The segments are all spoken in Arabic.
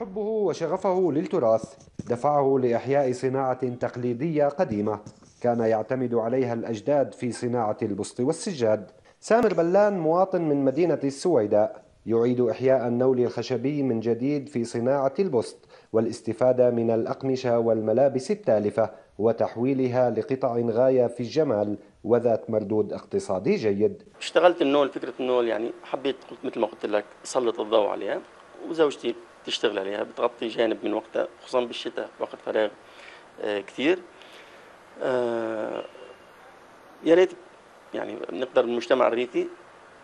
حبه وشغفه للتراث دفعه لإحياء صناعة تقليدية قديمة. كان يعتمد عليها الأجداد في صناعة البسط والسجاد. سامر بلان مواطن من مدينة السويداء. يعيد إحياء النول الخشبي من جديد في صناعة البسط والاستفادة من الأقمشة والملابس التالفة وتحويلها لقطع غاية في الجمال وذات مردود اقتصادي جيد. اشتغلت النول فكرة النول يعني حبيت مثل ما قلت لك سلط الضوء عليها وزوجتي تشتغل عليها بتغطي جانب من وقتها خصوصا بالشتاء وقت فراغ آه كثير آه يا ريت يعني نقدر بالمجتمع الريفي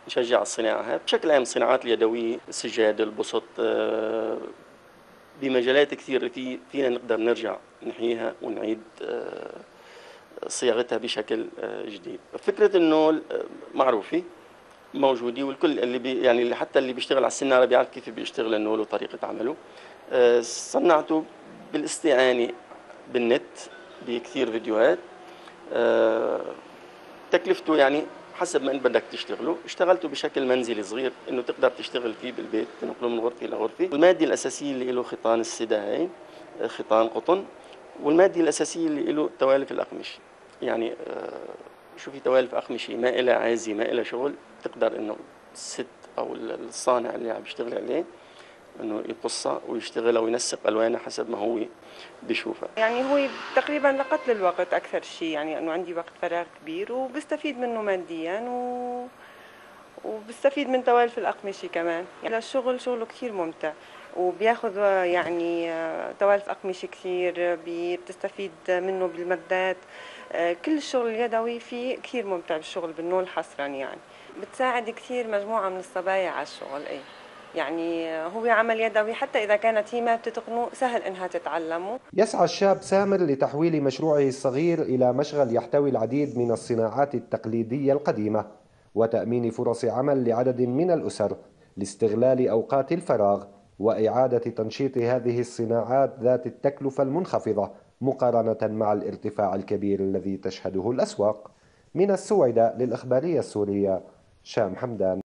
نشجع الصناعة هذه. بشكل عام الصناعات اليدوية السجاد البسط آه بمجالات كثير في فينا نقدر نرجع نحييها ونعيد صياغتها بشكل جديد. فكرة النول معروفة. موجودة والكل اللي بي يعني اللي حتى اللي بيشتغل على السناره بيعرف كيف بيشتغل النول وطريقه عمله. آه، صنعته بالاستعانة بالنت بكثير فيديوهات. آه، تكلفته يعني حسب ما إنت بدك تشتغله. اشتغلته بشكل منزلي صغير إنه تقدر تشتغل فيه بالبيت تنقله من غرفة لغرفه الماده الأساسية اللي له خيطان السداي آه، خيطان قطن. والمادة الأساسية اللي له توالف الأقمشة. يعني شو في توالف اقمشه ما لها عازي ما لها شغل تقدر إنه الست أو الصانع اللي عم يشتغل عليه إنه يقصها ويشتغلها وينسق الوانها حسب ما هو بيشوفها. يعني هو تقريبا لقتل الوقت أكثر شيء يعني إنه عندي وقت فراغ كبير وبستفيد منه ماديا و وبستفيد من توالف الأقمشة كمان. يعني الشغل شغله كثير ممتع وبياخذ يعني توالف أقمشة كثير بتستفيد منه بالمدات كل الشغل اليدوي فيه كثير ممتع بالشغل بالنول حصرا يعني. بتساعد كثير مجموعة من الصبايا على الشغل اي يعني هو عمل يدوي حتى إذا كانت هي ما بتتقنه سهل إنها تتعلمه. يسعى الشاب سامر لتحويل مشروعه الصغير إلى مشغل يحتوي العديد من الصناعات التقليدية القديمة. وتأمين فرص عمل لعدد من الأسر لاستغلال أوقات الفراغ وإعادة تنشيط هذه الصناعات ذات التكلفة المنخفضة مقارنة مع الارتفاع الكبير الذي تشهده الأسواق. من السويداء للإخبارية السورية شام حمدان.